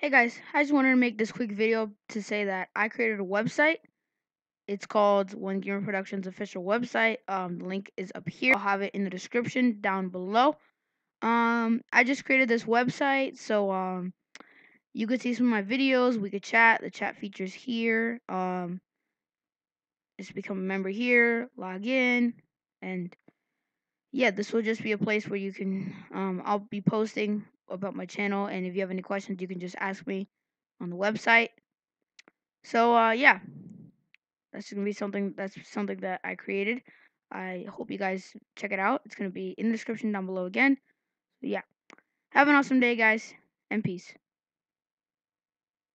Hey guys, I just wanted to make this quick video to say that I created a website. It's called One Gamer Productions official website. Um, the link is up here. I'll have it in the description down below. Um, I just created this website so um, you could see some of my videos. We could chat. The chat features here. Um, just become a member here, log in, and yeah, this will just be a place where you can. Um, I'll be posting about my channel, and if you have any questions, you can just ask me on the website. So uh, yeah, that's gonna be something. That's something that I created. I hope you guys check it out. It's gonna be in the description down below again. Yeah, have an awesome day, guys, and peace.